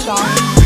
song.